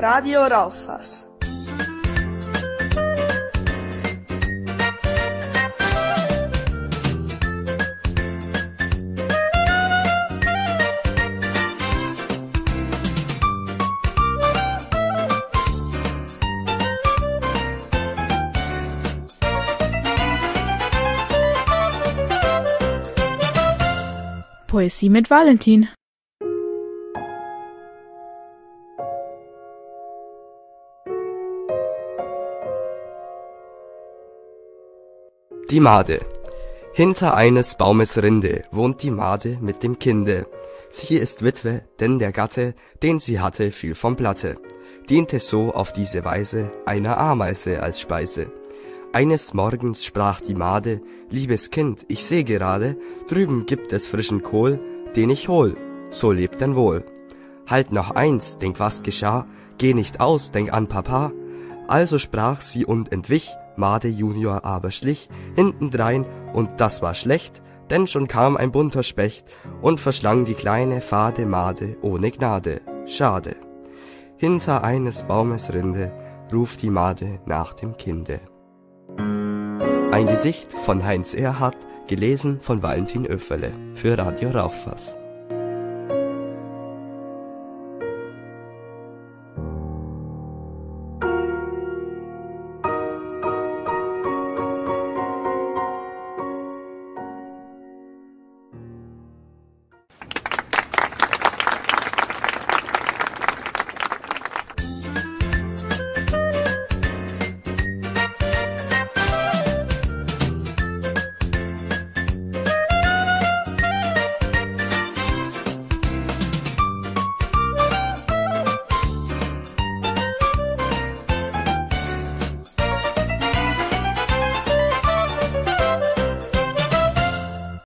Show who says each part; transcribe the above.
Speaker 1: Radio Rauchfass.
Speaker 2: Poesie mit Valentin.
Speaker 3: Die Made. Hinter eines Baumes Rinde wohnt die Made mit dem Kinde. Sie ist Witwe, denn der Gatte, den sie hatte, fiel vom Blatte. Diente so auf diese Weise einer Ameise als Speise. Eines Morgens sprach die Made, liebes Kind, ich seh gerade, drüben gibt es frischen Kohl, den ich hol, so lebt denn wohl. Halt noch eins, denk was geschah, geh nicht aus, denk an Papa. Also sprach sie und entwich, Made Junior aber schlich hintendrein und das war schlecht, denn schon kam ein bunter Specht und verschlang die kleine fade Made ohne Gnade. Schade. Hinter eines Baumes Rinde ruft die Made nach dem Kinde. Ein Gedicht von Heinz Erhardt, gelesen von Valentin Oefferle für Radio Rauchfass.